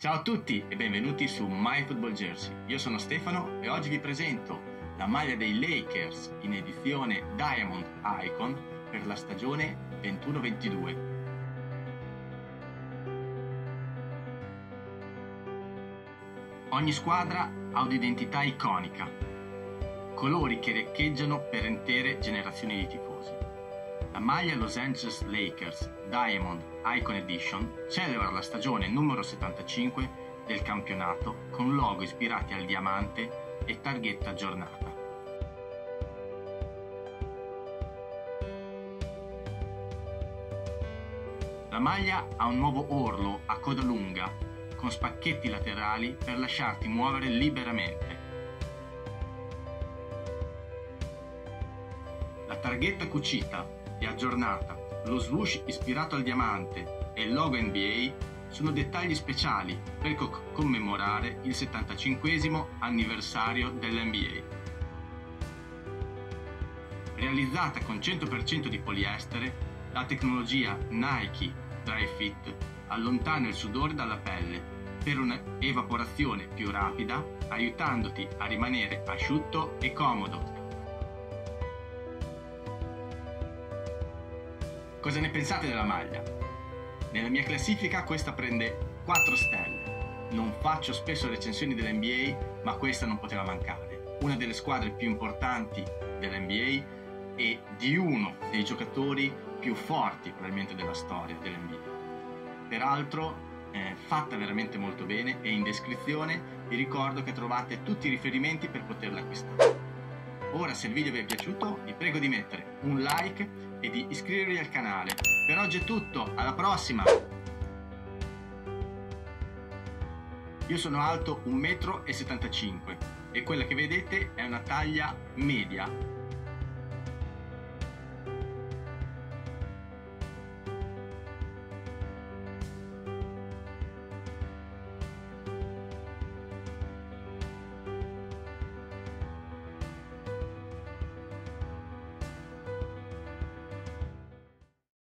Ciao a tutti e benvenuti su My Football Jersey. Io sono Stefano e oggi vi presento la maglia dei Lakers in edizione Diamond Icon per la stagione 21-22. Ogni squadra ha un'identità iconica, colori che riccheggiano per intere generazioni di tifosi. La maglia Los Angeles Lakers Diamond Icon Edition celebra la stagione numero 75 del campionato con logo ispirati al diamante e targhetta aggiornata. La maglia ha un nuovo orlo a coda lunga con spacchetti laterali per lasciarti muovere liberamente. La targhetta cucita e aggiornata, lo swoosh ispirato al diamante e il logo NBA sono dettagli speciali per co- commemorare il 75 anniversario dell'NBA. Realizzata con 100% di poliestere, la tecnologia Nike Dry Fit allontana il sudore dalla pelle per un'evaporazione più rapida, aiutandoti a rimanere asciutto e comodo Cosa ne pensate della maglia? Nella mia classifica questa prende 4 stelle. Non faccio spesso recensioni dell'NBA, ma questa non poteva mancare. Una delle squadre più importanti dell'NBA e di uno dei giocatori più forti probabilmente della storia dell'NBA. Peraltro eh, fatta veramente molto bene e in descrizione vi ricordo che trovate tutti i riferimenti per poterla acquistare. Ora se il video vi è piaciuto vi prego di mettere un like e di iscrivervi al canale. Per oggi è tutto, alla prossima! Io sono alto 1,75 m e quella che vedete è una taglia media